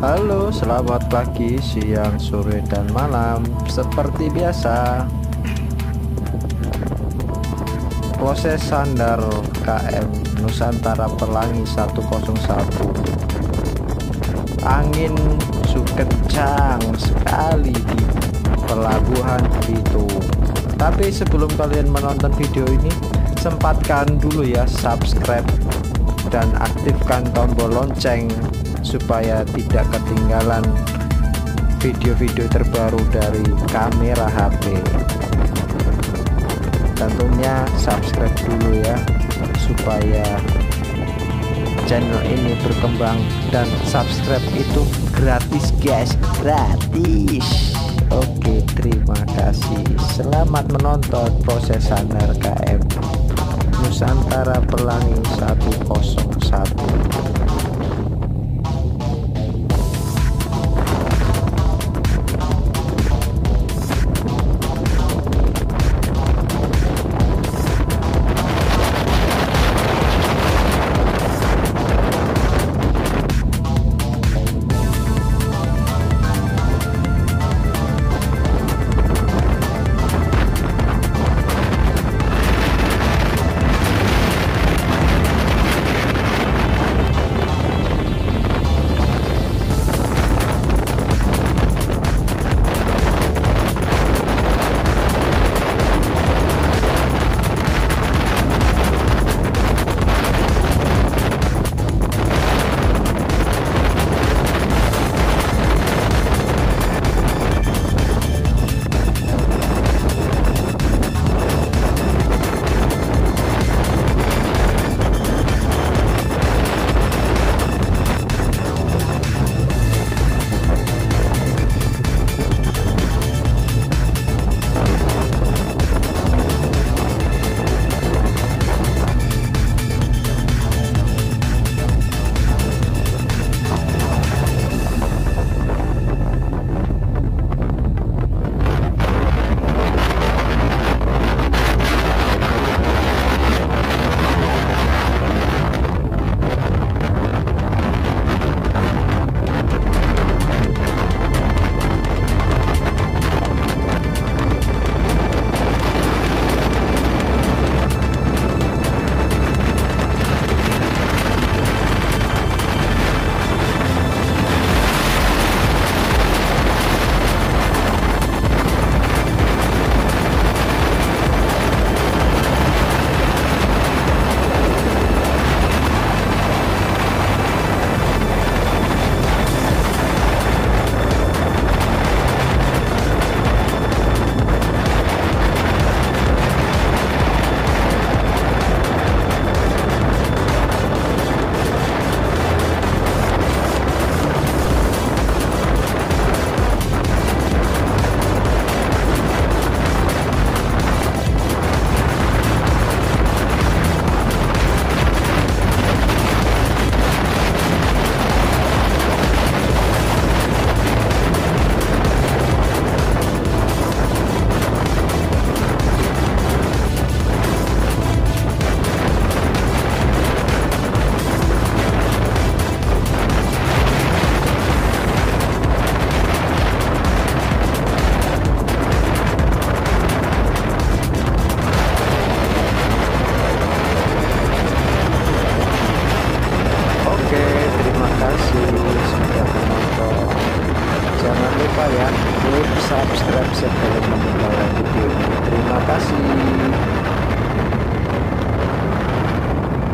Halo, selamat pagi, siang, sore, dan malam. Seperti biasa, proses sandar KM Nusantara Pelangi 101. Angin kencang sekali di pelabuhan itu. Tapi sebelum kalian menonton video ini, sempatkan dulu ya subscribe dan aktifkan tombol lonceng supaya tidak ketinggalan video-video terbaru dari kamera HP tentunya subscribe dulu ya supaya channel ini berkembang. Dan subscribe itu gratis guys. Gratis. Oke terima kasih. Selamat menonton proses KM Nusantara Pelangi 101 subscribe sebelum meninggalkan video terima kasih